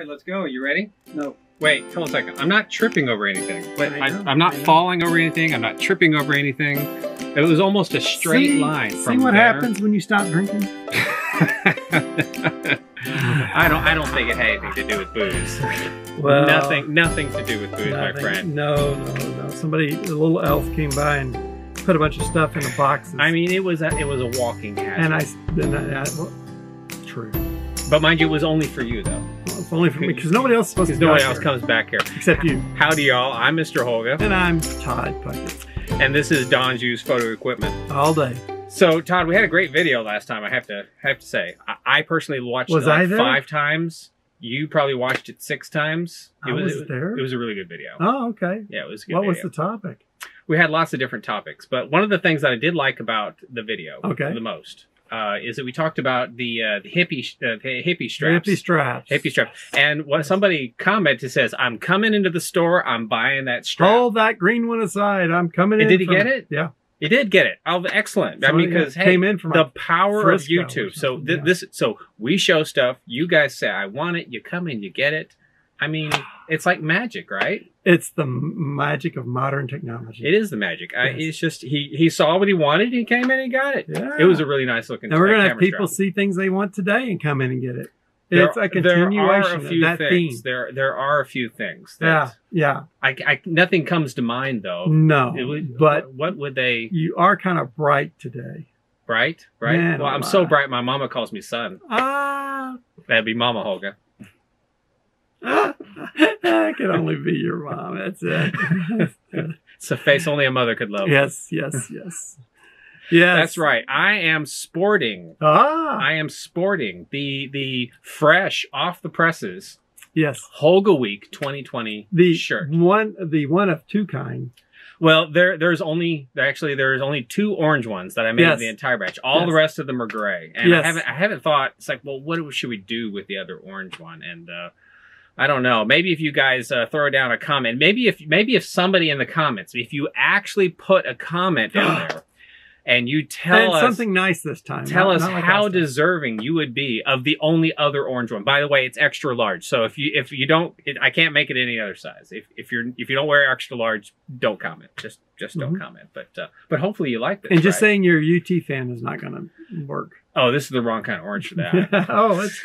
right, let's go. You ready? No. Wait, hold on a second. I'm not tripping over anything. Wait, I I'm not falling over anything. I'm not tripping over anything. It was almost a straight see, line See what there. happens when you stop drinking? I don't. I don't think it had anything to do with booze. Well, nothing. Nothing to do with booze, my friend. No, no, no. Somebody, a little elf came by and put a bunch of stuff in the boxes. I mean, it was a. It was a walking hazard. and I, then I, I well, true. But mind you, it was only for you though, Well, it's only for me because nobody else is supposed to because be nobody else here comes back here. except you. Howdy, y'all. I'm Mr. Holga, And I'm Todd Puckett and this is Don's Used Photo Equipment. all day. So, Todd, we had a great video last time. I have to have to say, I, I personally watched Was it like five times. You probably watched it six times. It I was there. It was a really good video. Oh, okay. Yeah, it was a good What was the topic? we had lots of different topics, but one of the things that I did like about the video Okay. the most uh, is that we talked about the uh, the hippie uh, the hippie straps. Hippie straps. Hippie strap. And what somebody commented it says, "I'm coming into the store. I'm buying that strap." Hold that green one aside. I'm coming And in. did he from- get it? Yeah. You did get it. Oh, excellent. I mean, because hey, came in from the power Frisco of YouTube. So th- yeah. this, so we show stuff. You guys say, "I want it." You come in, you get it. I mean, it's like magic, right? It's the magic of modern technology. It is the magic. I, Yes. it's just he he saw what he wanted. He came in and got it. Yeah. It was a really nice looking. and we're uh, gonna have people see things they want today and come in and get it. There- it's a continuation a few of that things. theme. There there are a few things. Yeah, That yeah. I, I nothing comes to mind though. No, would- but what would they? you are kind of bright today. Bright, right? Man well, I'm so bright. My mama calls me son. Ah, That'd be Mama Holga. that could only be your mom. That's it. It's a face only a mother could love. yes, yes, yes, yes. That's right. I am sporting. Ah, I am sporting the the fresh off the presses yes. Holga Week 2020 The shirt. one, the one of two kind. Well, there there's only actually there's only two orange ones that I made Yes. the entire batch. All Yes. the rest of them are gray, and Yes. I haven't I haven't thought. It's like, well, what should we do with the other orange one? And uh, I don't know. Maybe if you guys uh, throw down a comment, maybe if maybe if somebody in the comments, if you actually put a comment down there, and you tell and us something nice this time. Tell not- us not like how time. deserving you would be of the only other orange one. By the way, it's extra large. So if you if you don't, it, I can't make it any other size. If if you're if you don't wear extra large, don't comment. Just just don't Mhm. comment. But uh, but hopefully you like this. And just right? saying you're a UT fan is not going to work. oh, this is the wrong kind of orange for that. oh, it's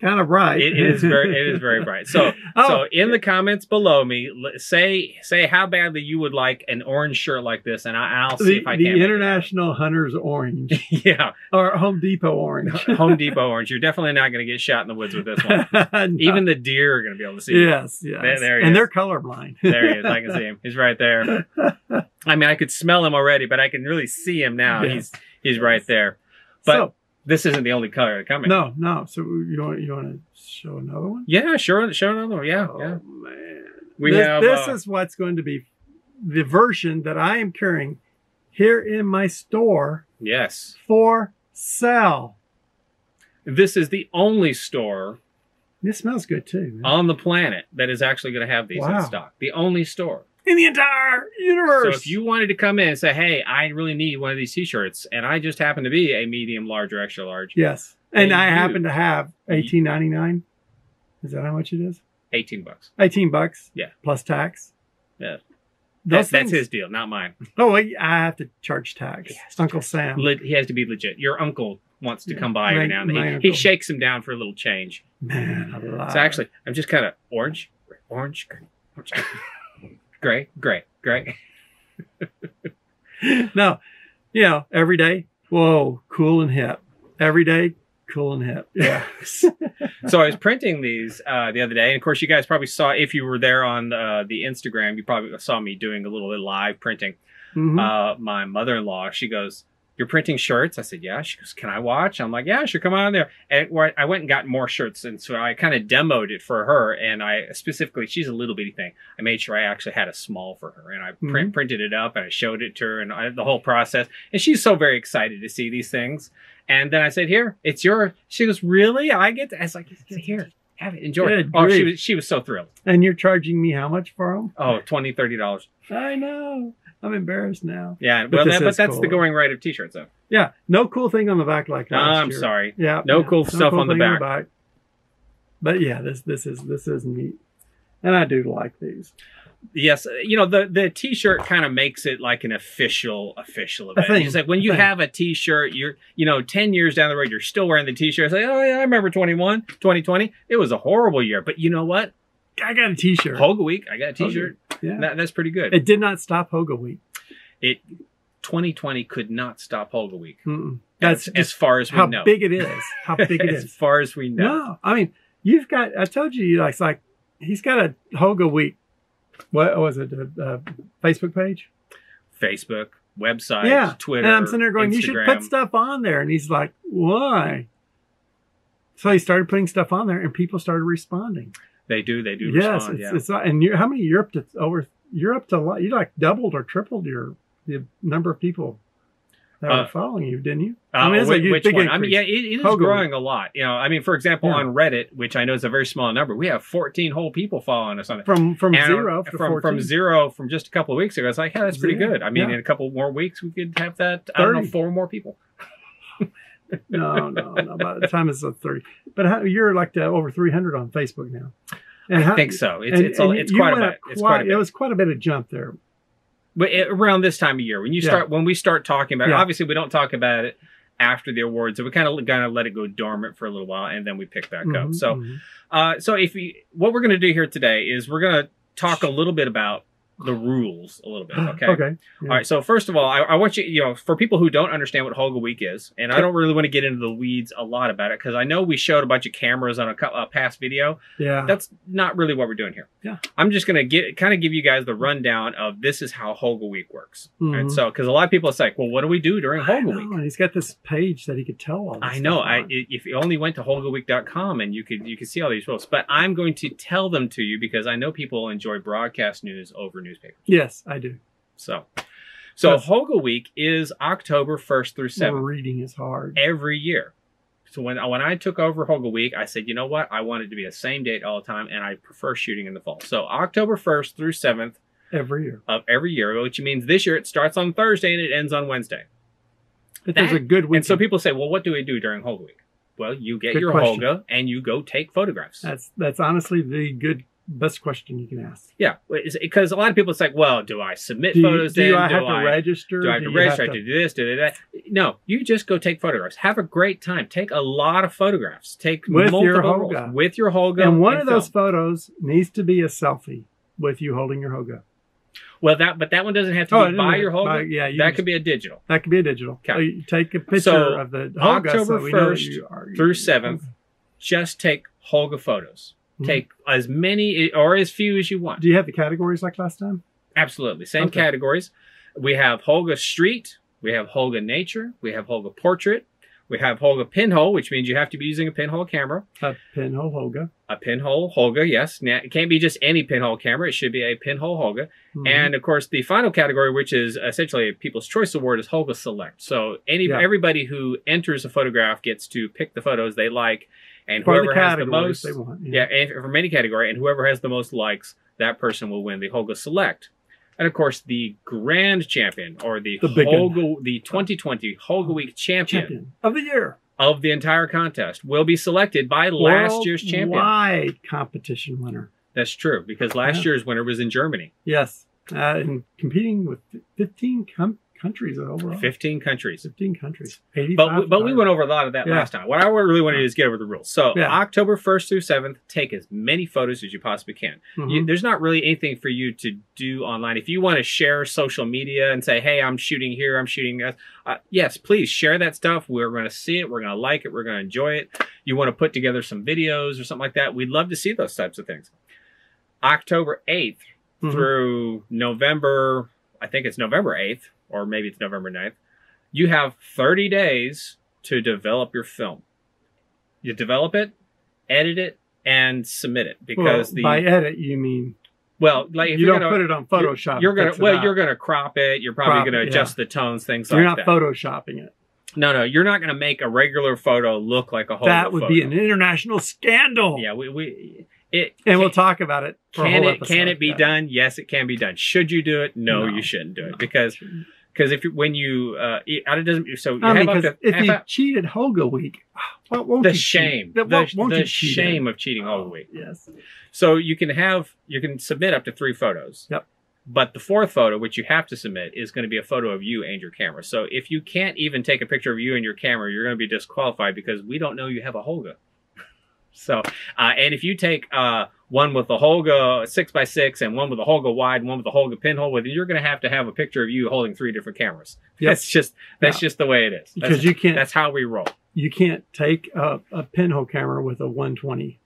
kind of bright. it, is very it is very bright. So oh, so in the comments below me, say say how badly you would like an orange shirt like this, and I, I'll see the, if I the can. it. International Hunters Orange yeah, or Home Depot Orange. Home Depot orange. You're definitely not going to get shot in the woods with this one. No. Even the deer are going to be able to see. you. yes, yes, There- there he and is. they're colorblind. There he is. I can see him. He's right there. I mean, I could smell him already, but I can really see him now. Yes. He's he's right there. But so this isn't the only color coming. no, no. So you want you want to show another one? Yeah, sure. Show another one. Yeah, oh, yeah. man, We this, have. this uh, is what's going to be the version that I am carrying here in my store yes. for sale. This is the only store This smells good too. man. on the planet that is actually going to have these in stock. The only store. In the entire universe. So if you wanted to come in and say, "Hey, I really need one of these T-shirts," and I just happen to be a medium, large, or extra large, yes, and I happen to have eighteen ninety nine. Is that how much it is? eighteen bucks. Eighteen bucks. Yeah. plus tax. Yeah. That, that's his deal, not mine. Oh, I have to charge tax. To Uncle Sam. Le- he has to be legit. Your uncle wants to Yeah, come by every now and then. He, he shakes him down for a little change. Man alive. So actually, I'm just kind of orange, orange, orange, gray, great, great. no, you know, every day. Whoa, cool and hip. Every day, cool and hip. Yeah. so I was printing these uh, the other day, and of course, you guys probably saw if you were there on uh, the Instagram, you probably saw me doing a little bit live printing. Mhm. Uh, my mother-in-law, she goes, "You're printing shirts?" I said, "Yeah." She goes, "Can I watch?" I'm like, "Yeah, sure, come on there." And I went and got more shirts, and so I kind of demoed it for her. And I specifically, she's a little bitty thing. I made sure I actually had a small for her, and I print, Mhm. printed it up and I showed it to her, and I, the whole process. And she's so very excited to see these things. And then I said, "Here, it's your." She goes, "Really? I get?" To? I was like, "Here, have it, enjoy." Good it. Oh, she was she was so thrilled. and you're charging me how much for them? Oh, twenty, thirty dollars. I know. I'm embarrassed now. Yeah, But well, that, but that's cool. the going right of t-shirts, though. Yeah, no cool thing on the back like last I'm year. sorry. Yeah, No yeah, cool stuff on the thing back. But yeah, this this is this is neat, and I do like these. Yes, uh, you know the the t-shirt kind of makes it like an official official event. thing, It's like when you have a t-shirt, you're you know 10 years down the road you're still wearing the t-shirt. It's like, "Oh yeah, I remember 21, 2020. It was a horrible year, but you know what? I got a T-shirt. Holga week, I got a t-shirt. Yeah, That, that's pretty good. it did not stop Holga Week. It 2020 could not stop Holga week. Mm-mm. That's as, as far as we how know. How big it is. How big it as is. far as we know. No, I mean you've got. I told you, like, it's like he's got a Holga Week. What was it? A, a Facebook page? Facebook, website, yeah, Twitter. And I'm sitting there going, you should put stuff on there. And he's like, why? So he started putting stuff on there, and people started responding. They do. They do. yes, respond, it's, yeah. it's and you're, how many you're up to over? You're up to a lot. You like doubled or tripled your the number of people that Uh, were following you, didn't you? Uh, it's a which, big one? I mean, yeah, it, it is Holga growing a lot. You know, I mean, for example, Yeah. on Reddit, which I know is a very small number, we have 14 whole people following us on it. from from And zero to from, 14. from zero from just a couple of weeks ago. It's like, yeah, that's pretty Yeah, good. I mean, in a couple more weeks, we could have that. I don't know, four more people. no, no, no. By the time it's a thirty, but how, you're like to over three hundred on Facebook now. And I how- think so. It's and- it's, and it's quite a bit. up It's quite- quite a It was quite a bit of jump there. But it, around this time of year, when you Yeah. start, when we start talking about, it, obviously we don't talk about it after the awards, so we kind of kind of let it go dormant for a little while, and then we pick back up. Mhm, So. mhm. Uh, so if we, what we're going to do here today is we're going to talk a little bit about the rules a little bit. Okay. okay. All right. So first of all, I, I want you, you know, for people who don't understand what Holga Week is, and I don't really want to get into the weeds a lot about it because I know we showed a bunch of cameras on a, a past video. Yeah. That's not really what we're doing here. Yeah. I'm just going to get kind of give you guys the rundown of this is how Holga Week works. Mhm. And so, because a lot of people, it's like, well, what do we do during Holga Week? and he's got this page that he could tell all. This I know. I on. if you only went to holgaweek.com and you could you could see all these rules, but I'm going to tell them to you because I know people enjoy broadcast news over newspapers. yes, I do. So, so Yes. Holga Week is October 1st through 7th Reading is hard. every year. So when when I took over Holga Week, I said, you know what? I want it to be a same date all the time, and I prefer shooting in the fall. So October 1st through 7th Every year. of every year, which means this year it starts on Thursday and it ends on Wednesday. But there's a good week. And so people say, well, what do we do during Holga Week? Well, you get Good your question. Holga and you go take photographs. That's that's honestly the good best question you can ask. yeah, because a lot of people it's like, well, do I submit Do you, photos? do then? I do have I to register? do I have to register? I have to do this, do that. No, you just go take photographs. Have a great time. Take a lot of photographs. Take With multiple your rolls Holga. with your Holga. and one of those photos needs to be a selfie with you holding your Holga. Well, that but that one doesn't have to Oh, be by your. Holga. By- yeah, you that just- could be a digital. That could be a digital. Okay. Oh, so take a picture So, of the Holga October 1st you through 7th, Just take Holga photos. Mhm. Take as many or as few as you want. Do you have the categories like last time? Absolutely. Same Okay. categories. We have Holga Street, we have Holga Nature, we have Holga Portrait, we have Holga Pinhole, which means you have to be using a pinhole camera. A pinhole Holga. A pinhole Holga, yes. Now, it can't be just any pinhole camera. It should be a pinhole Holga. Mhm. And of course, the final category, which is essentially a People's Choice Award, is Holga Select. So any Yeah. everybody who enters a photograph gets to pick the photos they like, and For whoever the has the most, want. yeah, and from any category, and whoever has the most likes, that person will win the Holga Select. And of course, the grand champion or the, The. Holga, the 2020 Holga Week champion, Champion of the year. of the entire contest will be selected by last year's champion. Worldwide competition winner. That's true because last Yeah. year's winner was in Germany, Yes. Uh, and competing with 15 com- countries overall. 15 countries. 15 countries. 85 But we, but we went over a lot of that Yeah. last time. What I really want to do is get over the rules. So Yeah. October 1st through 7th, take as many photos as you possibly can. Mhm. You, there's not really anything for you to do online. If you want to share social media and say, "Hey, I'm shooting here, I'm shooting this," uh, yes, please share that stuff. We're going to see it. We're going to like it. We're going to enjoy it. You want to put together some videos or something like that? We'd love to see those types of things. October 8th Mhm. through November, I think it's November 8th, or maybe it's November 9th. You have 30 days to develop your film. You develop it, edit it, and submit it because well, the by edit, you mean well, like if you don't gonna, put it on Photoshop. you're gonna well, you're gonna crop it. You're probably Crop gonna adjust the tones, things You're like that. You're not photoshopping it. no, no, you're not gonna make a regular photo look like a whole. that would be an international scandal. yeah. We, we it And can, we'll talk about it. For a can it can it be Yeah. done? Yes, it can be done. Should you do it? No, No. you shouldn't do No. it because Because if you, when you uh, it, it doesn't so you I mean, have up to if you a- cheated Holga Week, what won't the you cheat? shame, What the, won't the you cheat shame of cheating all the week. Yes. So you can have you can submit up to three photos. Yep. But the fourth photo, which you have to submit, is going to be a photo of you and your camera. So if you can't even take a picture of you and your camera, you're going to be disqualified because we don't know you have a Holga. So, uh, and if you take uh, one with the Holga six by six and one with a Holga wide, and one with a Holga pinhole, with you're going to have to have a picture of you holding three different cameras. Yep. That's just that's Yeah. just the way it is. Because you can't that's how we roll. you can't take a, a pinhole camera with a 120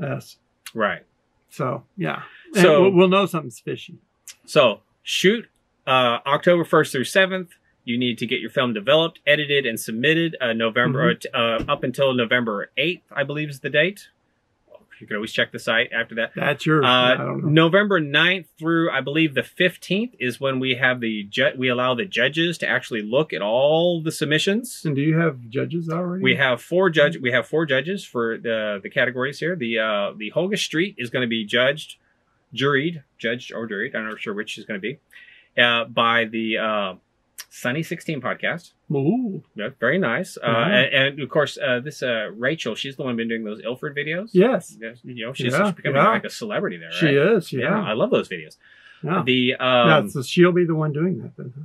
s. Right. So yeah. And So- we'll, we'll know something's fishy. So shoot uh, October 1st through 7th. You need to get your film developed, edited, and submitted uh, November Mm-hmm. uh, up until November 8th, I believe is the date. You can always check the site after that. That's yours. I Uh, don't know. November 9th through I believe the 15th is when we have the ju- we allow the judges to actually look at all the submissions. And do you have judges already? We have four judge. We have four judges for the the categories here. The uh, the Holga Street is going to be judged, juried, judged or juried. I'm not sure which is going to be, uh, by the uh, Sunny 16 podcast. Ooh. Yeah, very nice. Uh, Mhm. and, and of course, uh, this uh, Rachel, she's the one been doing those Ilford videos. Yes, You know, she's, Yeah, she's becoming yeah. like a celebrity there. she is. Yeah. Yeah. I love those videos. Yeah. The yeah. um, so she'll be the one doing that then. huh?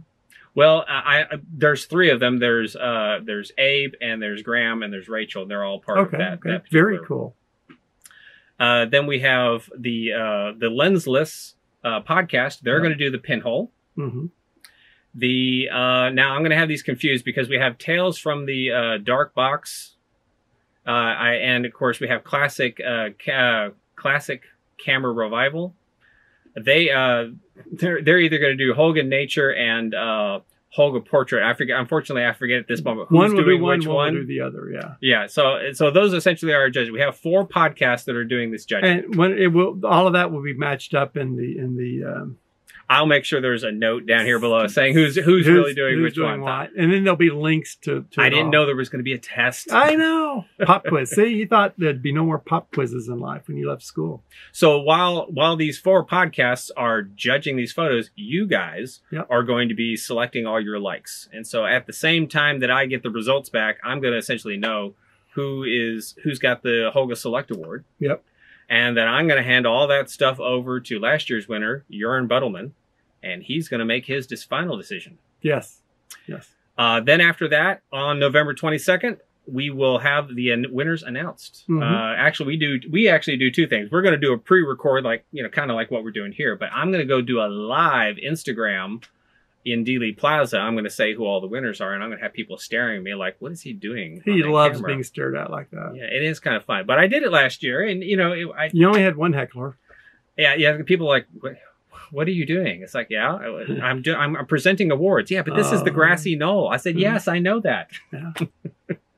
well, I, I there's three of them. There's uh there's Abe and there's Graham and there's Rachel. And they're all part Okay. of that. okay. that Very cool. Uh, then we have the uh, the lensless uh, podcast. They're Yeah. going to do the pinhole. hmm The uh, now I'm going to have these confused because we have tales from the uh, dark box, uh, I, and of course we have classic uh, ca- classic camera revival. They uh, they're they're either going to do Holga Nature and uh, Holga Portrait. I forget. Unfortunately, I forget at this moment who's One will doing do one, which one one. will do the other. Yeah. Yeah, so so those essentially are our judges. We have four podcasts that are doing this judging. And when it will, all of that will be matched up in the in the um, I'll make sure there's a note down here below saying who's who's, really doing who's which doing one. what. and then there'll be links to. to I didn't all. know there was going to be a test. I know pop quiz. See, you thought there'd be no more pop quizzes in life when you left school. So while while these four podcasts are judging these photos, you guys Yep. are going to be selecting all your likes. And so at the same time that I get the results back, I'm going to essentially know who is who's got the Holga Select Award. Yep. And then I'm going to hand all that stuff over to last year's winner, Jörn Buttleman, and he's going to make his dis- final decision. Yes. Yes. Uh, then after that, on November 22nd, we will have the winners announced. Mhm. Uh, actually, we do we actually do two things. We're going to do a pre-record, like you know, kind of like what we're doing here. But I'm going to go do a live Instagram in Dealey Plaza. I'm going to say who all the winners are, and I'm going to have people staring at me like, "What is he doing?" He loves camera? being stared at like that. Yeah, it is kind of fun. But I did it last year, and you know, it, I You only had one heckler. yeah, yeah. People like, what, are you doing? It's like, yeah, I- I'm do, I'm, I'm presenting awards. Yeah, but this is the Oh. grassy knoll. I said, Mhm. yes, I know that.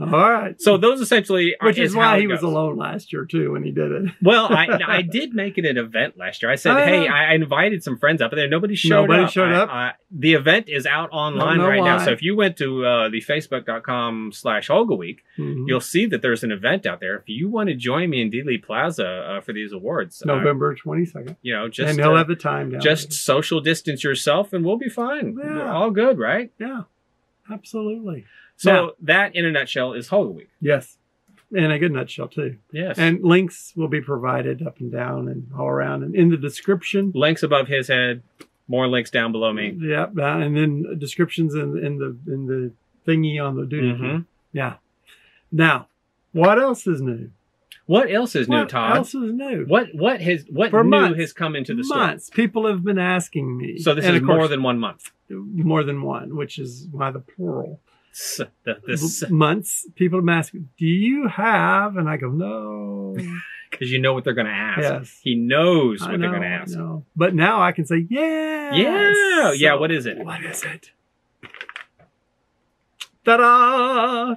All right. So those essentially, are- Which is how why he was alone last year too when he did it. Well, I I did make it an event last year. I said, Oh, hey. I invited some friends up there. Nobody showed Nobody up. showed up? I- the event is out online right now. So if you went to uh, the facebook.com slash Holga Week, Mhm. you'll see that there's an event out there. If you want to join me in Dealey Plaza uh, for these awards, uh, November twenty second, you know, just and he'll uh, have the time just social distance yourself and we'll be fine. Yeah. We're all good, right? yeah, absolutely. So Now- that in a nutshell is Holga Week. Yes, and a good nutshell too. Yes. And links will be provided up and down and all around and in the description. links above his head, more links down below me. Yep, uh, and then descriptions in in the in the thingy on the duty. Mhm. Yeah. Now, what else is new? What else is new, Todd? what else is new? What what has what For new months. has come into the months? People have been asking me. So this And is of more than one month. more than one, which is why the plural. This months. People ask "Do you have?" And I go, "No." because you know what they're going to ask. Yes. He knows what they're going to ask. But now I can say, "Yeah." Yeah. Yeah, what is it? What is it? Ta-da!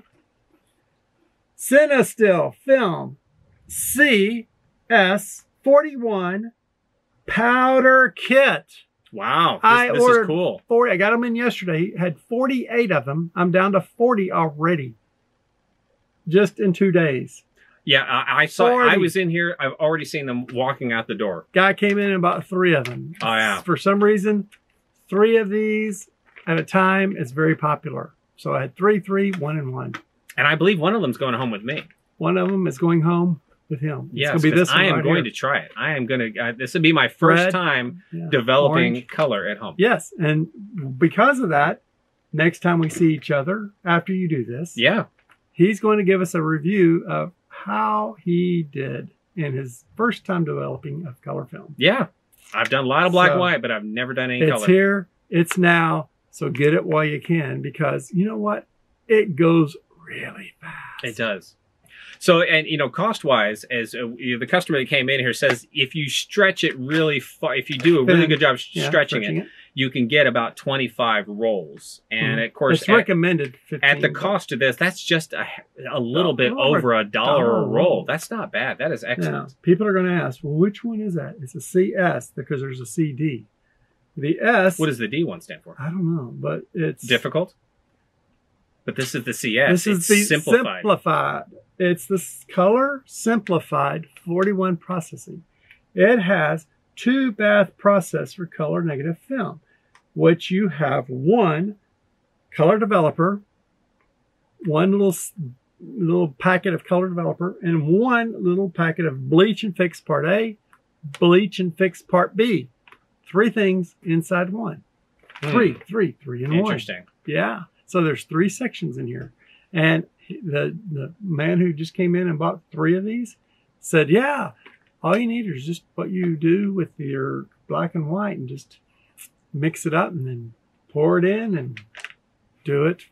Cinestill film CS41 powder kit. Wow, this, I this is ordered- cool. 40. I got them in yesterday. He had 48 of them. I'm down to 40 already. Just in two days. Yeah, I, I saw. I was in here. I've already seen them walking out the door. Guy came in and bought three of them. Oh, yeah. For some reason, three of these at a time is very popular. So I had three, three, one, and one. And I believe one of them's going home with me. One of them is going home with him. It's Yes, gonna be 'cause this I am right going here. to try it. I am going to. Uh, this would be my first Red. time Yeah. developing Orange. color at home. Yes, and because of that, next time we see each other after you do this, Yeah. he's going to give us a review of how he did in his first time developing of color film. Yeah. I've done a lot of black So, and white, but I've never done any It's color. here, it's now, so get it while you can because you know what? It goes really fast. It does. So, and you know, cost wise, as uh, you know, the customer that came in here says, if you stretch it really far, if you do a really good job Yeah, stretching, it, you can get about 25 rolls. And Mhm. of course, It's at, recommended 15, at the cost of this, that's just a, a little bit over a dollar a roll. That's not bad. That is Now, excellent. people are going to ask, well, which one is that? It's a CS because there's a CD. The S, What does the D one stand for? I don't know, but it's Difficult? But this is the CS. This is it's the simplified. simplified. It's the color simplified 41 processing. It has two bath process for color negative film, which you have one color developer, one little little packet of color developer, and one little packet of bleach and fix part A, bleach and fix part B. Three things inside one. Hmm. Three, three, three in one. Interesting. Yeah. So there's three sections in here. And the the man who just came in and bought three of these said, "Yeah, all you need is just what you do with your black and white and just mix it up and then pour it in and do it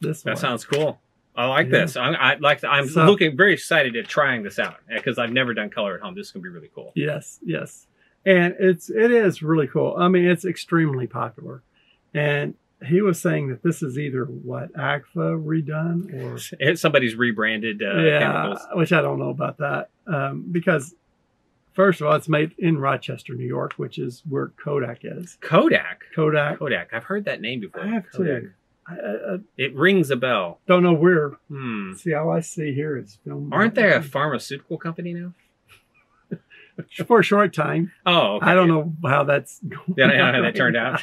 this way." That sounds cool. I like Yeah. this. I, I like. I'm So- looking very excited at trying this out because I've never done color at home. This is gonna be really cool. Yes, yes. And it's it is really cool. I mean, it's extremely popular. And he was saying that this is either what AGFA redone or somebody's rebranded uh, yeah, chemicals. which I don't know about that um, because first of all, it's made in Rochester, New York, which is where Kodak is. Kodak. Kodak. Kodak. I've heard that name before. I have Kodak. to. I, I, I It rings a bell. don't know where. Hmm. See, all I see here is film. Aren't they a pharmaceutical company now? for a short time? Oh, okay. I don't know how that's. Going Yeah, I don't know how that turned out.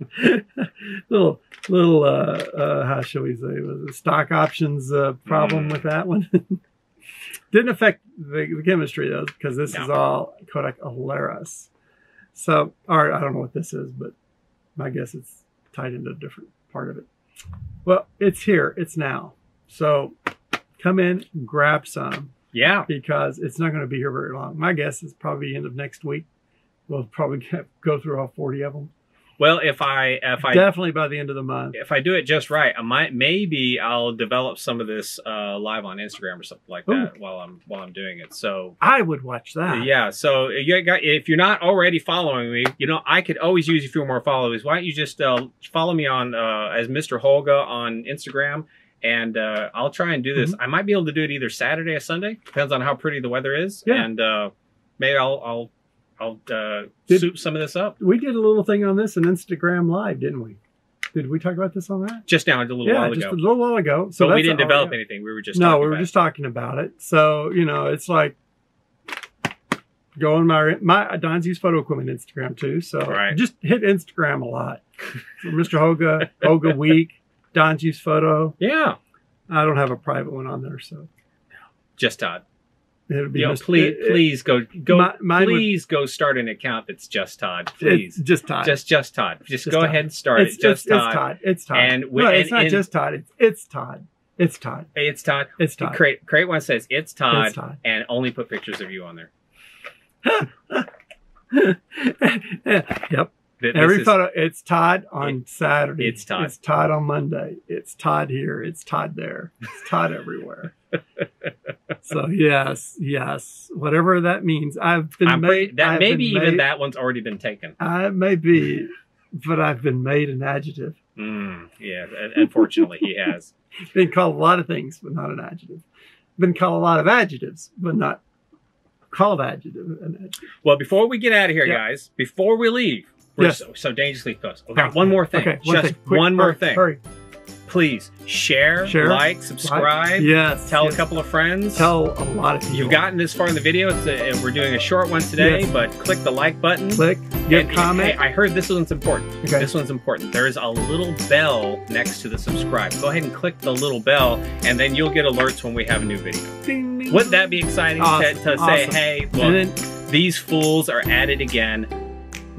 little, little. Uh, uh, how shall we say? Was a stock options uh, problem Mm. with that one? Didn't affect the, the chemistry though, because this is all Kodak Alaris. So, or I don't know what this is, but my guess it's tied into a different part of it. Well, it's here. It's now. So, come in, grab some Yeah. because it's not going to be here very long. My guess is probably end of next week. We'll probably go through all 40 of them. Well, if I if I Definitely by the end of the month. if I do it just right, I might maybe I'll develop some of this uh, live on Instagram or something like that while I'm while I'm doing it. So I would watch that. yeah, so you got, if you're not already following me, you know I could always use a few more followers. Why don't you just uh, follow me on uh, as Mr. Holga on Instagram, and uh, I'll try and do this. Mm-hmm. I might be able to do it either Saturday or Sunday, depends on how pretty the weather is, Yeah. and uh, maybe I'll I'll I'll uh, Did- soup some of this up. We did a little thing on this in Instagram Live, didn't we? Did we talk about this on that? Just now, a little yeah, while just ago. a little while ago. So we didn't develop yeah. anything. We were just no, talking we were about just talking about it. So you know, it's like go on my my Don's used photo equipment Instagram too. So Right. just hit Instagram a lot. Mr. Holga, Holga Week, Don's use photo. Yeah, I don't have a private one on there, so just Todd. It would be You know, please, it- it- please go go. Mi- mine would- please go start an account that's just Todd. Please, just Todd. just just Todd. Just, Just go Todd. ahead and start it's, it. Just it's, Todd. it's Todd. It's Todd. And we- no, it's and- not and- just Todd. It's it's Todd. It's Todd. It's Todd. It's Todd. Create create one says it's Todd, It's Todd. and only put pictures of you on there. yep. This Every is- photo. It's Todd on Saturday. it's Todd. It's Todd on Monday. It's Todd here. It's Todd there. It's Todd everywhere. so yes, yes, whatever that means. I've been I'm made. that I've maybe even made- that one's already been taken. I may be, but I've been made an adjective. Mm, yeah, unfortunately he has. Been called a lot of things, but not an adjective. Been called a lot of adjectives, but not called adjective. An adjective. Well, before we get out of here, Yeah. guys, before we leave, we're Yes. so, so dangerously close. We've got one more thing. Okay, Just thing. Quick, one more hurry, thing. Hurry. Please share, Share, like, subscribe, Yes. tell yes. a couple of friends. Tell a lot of people. You've gotten this far in the video. It's a, we're doing a short one today, Yes. but click the like button. click, give And, comment. Hey, I heard this one's important. Okay. This one's important. There is a little bell next to the subscribe. Go ahead and click the little bell, and then you'll get alerts when we have a new video. Ding, ding, Wouldn't that be exciting Awesome, to, to say, hey, look, then, these fools are at it again.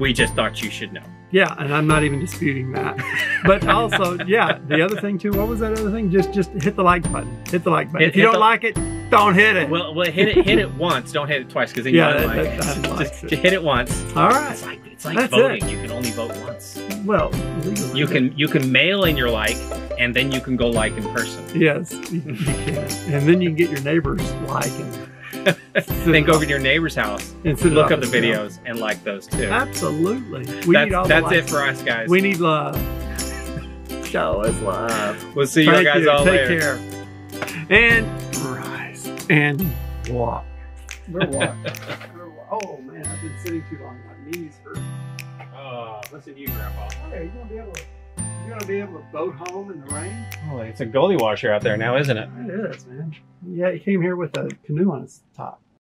We just thought you should know. Yeah, and I'm not even disputing that. But also, yeah, the other thing too. What was that other thing? Just, just hit the like button. Hit the like button. Hit- if you don't the- like it, don't hit it. Well, well, hit it, hit it once. Don't hit it twice, because then Yeah, you that- don't like that- it. that Just, it. just hit it once. All right. It's like it's like That's voting. it. You can only vote once. Well, legally. You can you can mail in your like, and then you can go like in person. Yes, you, you can. And then you can get your neighbors like and Then go over to your neighbor's house, and sit look up up the videos, and like those too. Absolutely. We that's need all the that's it for us, guys. We need love. Show us love. we'll see you Thank guys you. all Take later. care. And rise and walk. We're walking. Oh man, I've been sitting too long. My knees hurt. Oh, listen to you, Grandpa. Hey, you gonna be able to? You gonna be able to boat home in the rain? Oh, it's a goalie washer out there now, isn't it? It is, man. Yeah, he came here with a canoe on his top.